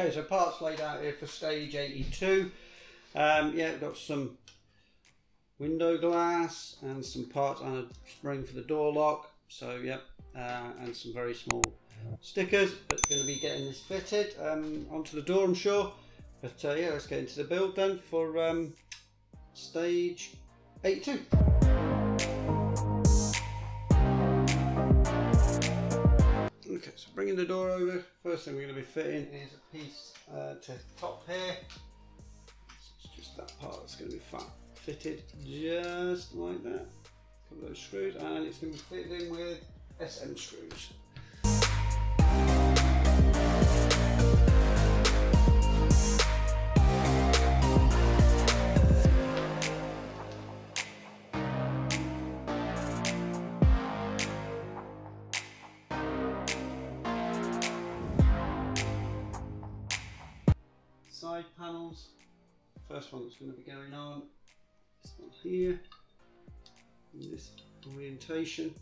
Okay, so parts laid out here for stage 82. Um, yeah, got some window glass and some parts and a spring for the door lock. So, yep, uh, and some very small stickers. But going to be getting this fitted um, onto the door, I'm sure. But uh, yeah, let's get into the build then for um, stage 82. Okay, so bringing the door over, first thing we're going to be fitting is a piece uh, to top here. It's just that part that's going to be fat, fitted just like that. A couple of those screws, and it's going to be fitted in with SM screws. Panels. First one that's going to be going on, this one here, in this orientation.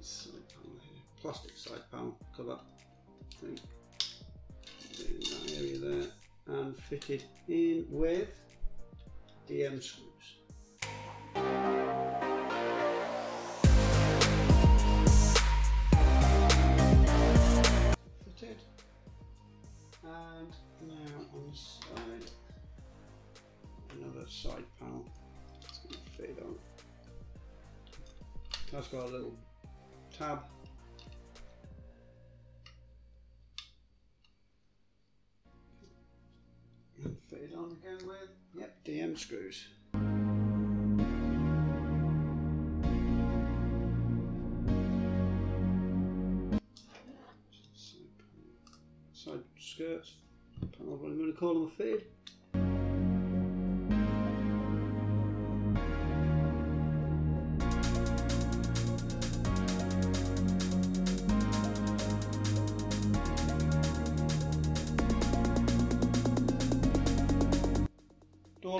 Side panel here. Plastic side panel cover thing. In that area there, and fitted in with DM screws. That's got a little tab. And fitted on again with, yep, DM screws. Side panel side skirts, panel, what I'm going to call them, fitted. Door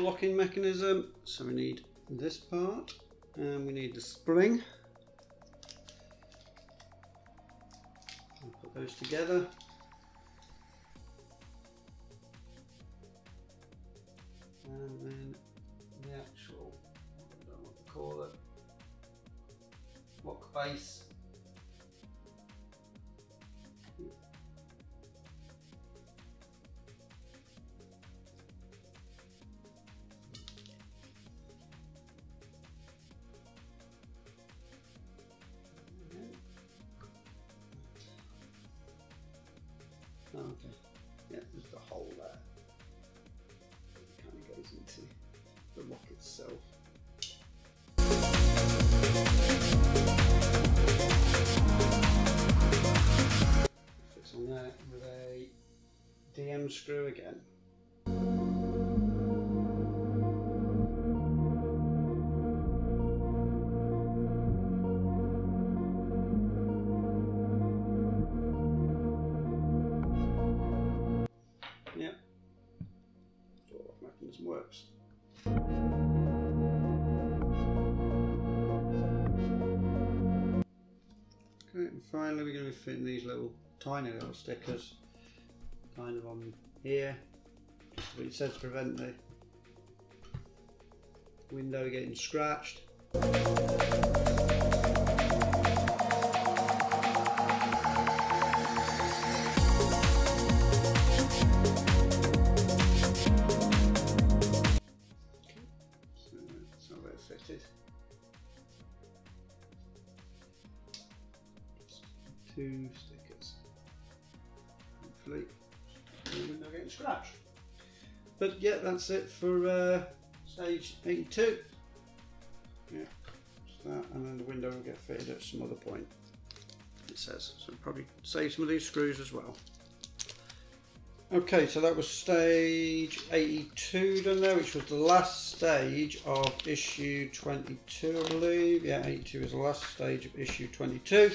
locking mechanism, so we need this part and we need the spring. Put those together. and then the actual, I don't know what to call it, lock base. Screw again. Yep, lock mechanism works. Okay, and finally we're going to be fitting these little tiny little stickers kind of on here. It says to prevent the window getting scratched. Two stickers. Hopefully, scratched. But yeah, that's it for uh, stage 82. Yeah, that, and then the window will get fitted at some other point. It says so. Probably save some of these screws as well. Okay, so that was stage 82 done there, which was the last stage of issue 22, I believe. Yeah, 82 is the last stage of issue 22.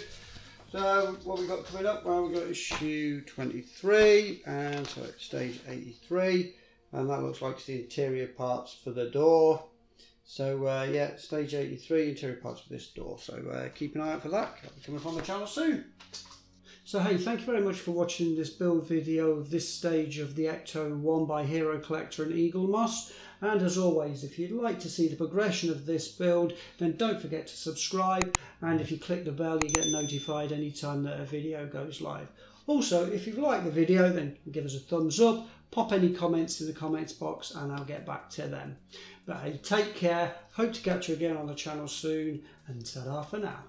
So what we've got coming up? Well, we've got issue 23, and so it's stage 83, and that looks like it's the interior parts for the door. So uh, yeah, stage 83, interior parts for this door. So uh, keep an eye out for that. That'll be coming up on the channel soon. So hey, thank you very much for watching this build video of this stage of the Ecto 1 by Hero Collector and Eaglemoss. And as always, if you'd like to see the progression of this build, then don't forget to subscribe. And if you click the bell, you get notified anytime that a video goes live. Also, if you've liked the video, then give us a thumbs up, pop any comments in the comments box and I'll get back to them. But hey, take care, hope to catch you again on the channel soon, and ta-da for now.